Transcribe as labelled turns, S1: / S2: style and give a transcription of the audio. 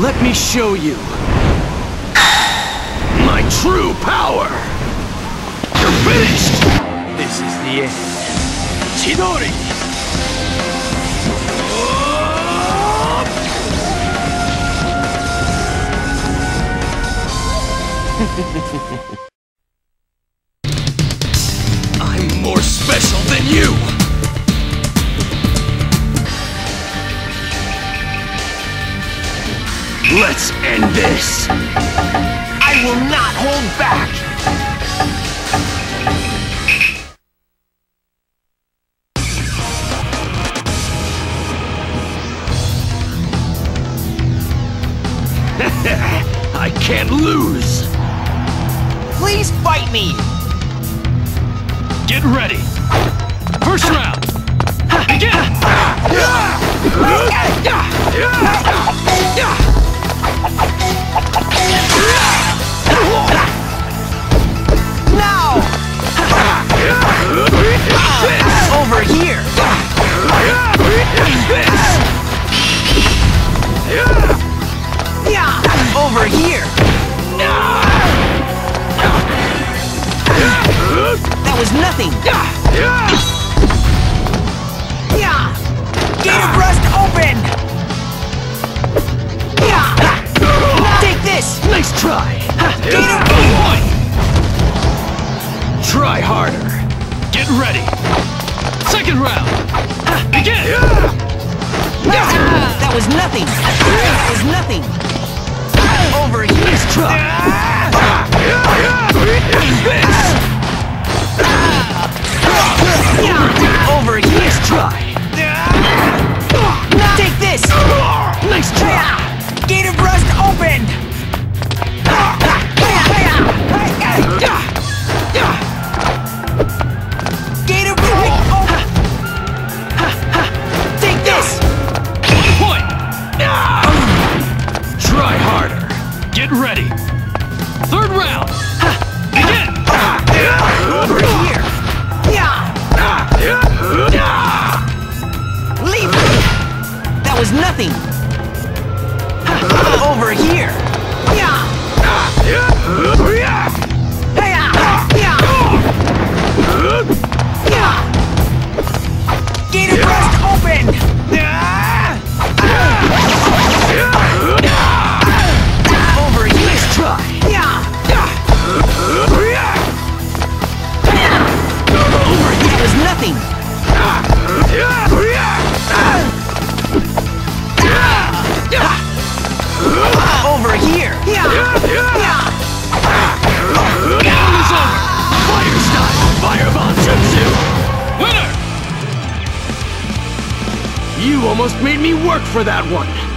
S1: Let me show you. My true power! You're finished!
S2: This is the end. Chidori!
S1: I'm more special than you! Let's end this!
S2: I will not hold back!
S1: I can't lose!
S2: Please fight me!
S1: Get ready!
S2: Nothing! Yeah! Gator ah. Rust open! Yeah! Take this!
S1: Nice try!
S2: Gator oh,
S1: Point! Try harder! Get ready! Second round! Begin!
S2: That was nothing! That was nothing! Over here!
S1: Nice try!
S2: Ah. Was nothing! Over here! Gator
S1: You almost made me work for that one!